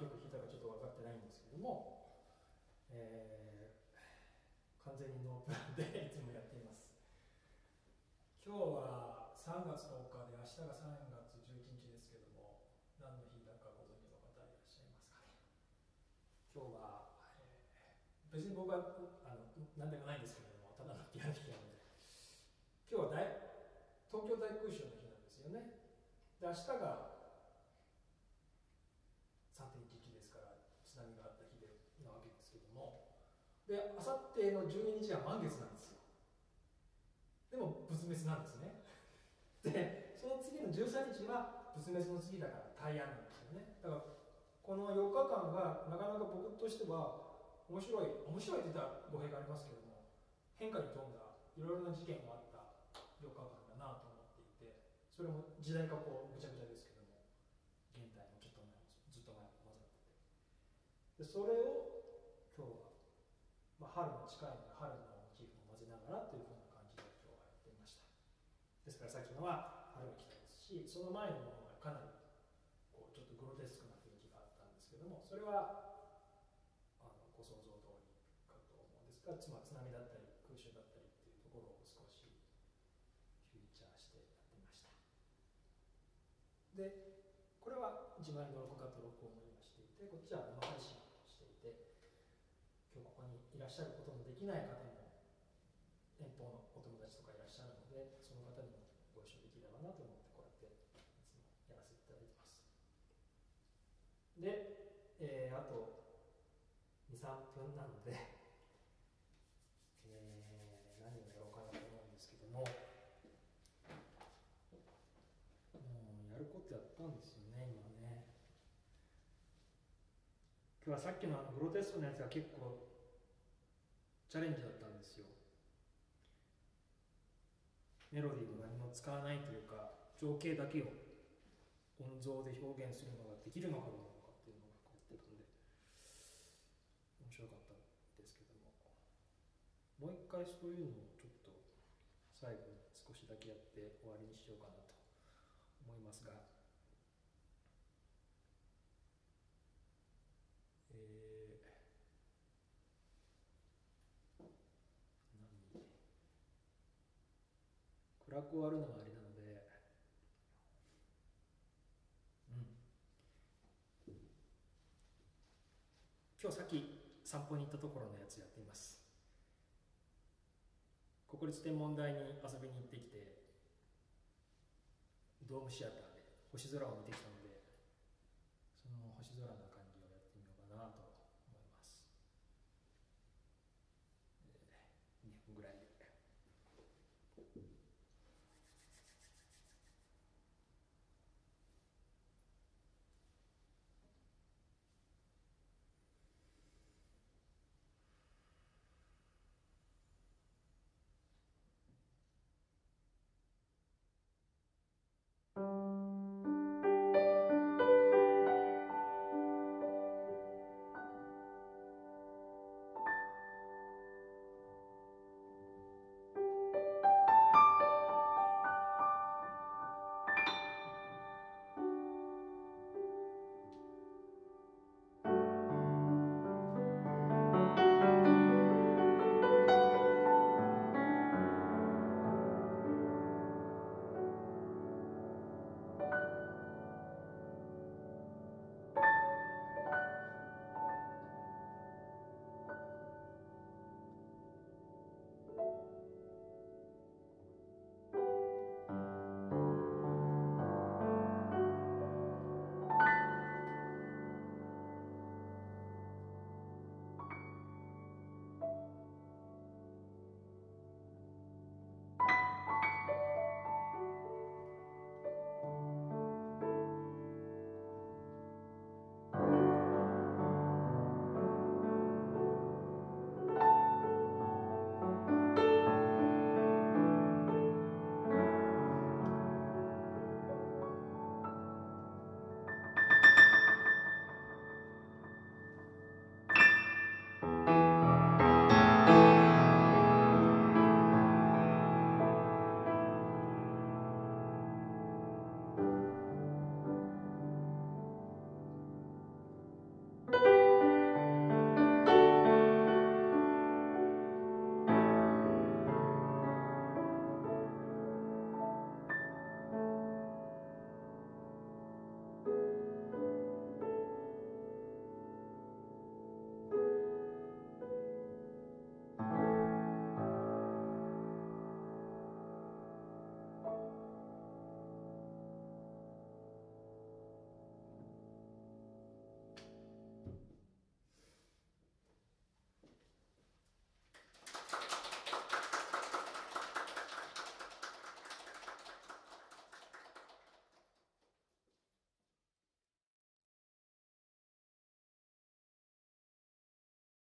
曲弾いたかちょっと分かってないんですけども、えー、完全にノープランでいつもやっています。今日は3月10日で明日が3月11日ですけども何の日だかご存知の方いらっしゃいますかね？今日は、えー、別に僕はあの何でもないんですけれどもただのピアノ弾きなので。今日は大東京大空襲の日なんですよね。で明日が3.11ですから津波があった日でなわけですけどもであさっての12日は満月なんですよ。でも仏滅なんですね。でその次の13日は仏滅の次だから大安なんですよね。だからこの4日間がなかなか僕としては面白い面白いって言ったら語弊がありますけども変化に富んだいろいろな事件があった4日間だなと思っていてそれも時代がこうぐちゃぐちゃですけども現代もちょっと前ずっと前も混ざってて。でそれを、春も近いの春のモチーフも混ぜながらというふうな感じで今日はやってみました。ですからさっきのは春が来たですしその前のものがかなりこうちょっとグロテスクな雰囲気があったんですけどもそれはあのご想像通りかと思うんですがつまり津波だったり空襲だったりっていうところを少しフューチャーしてやってみました。でこれは自前の録画と録音を今していてこっちは生配信をしていてらっしゃることのできない方も遠方のお友達とかいらっしゃるのでその方にもご一緒できればなと思ってこうやっていつもやらせていただいてます。で、えー、あと23分なので、えー、何をやろうかなと思うんですけどももうやることやったんですよね今ね。今日はさっきのグロテスクのやつが結構チャレンジだったんですよ。メロディーも何も使わないというか情景だけを音像で表現するのができるのかどうかっていうのがこうやってたんで面白かったんですけども。もう一回そういうのをちょっと最後に少しだけやって終わりにしようかなと思いますが、えー、何暗く終わるのはあれなので、うん、今日さっき散歩に行ったところのやつやっています。国立天文台に遊びに行ってきてドームシアターで星空を見てきたの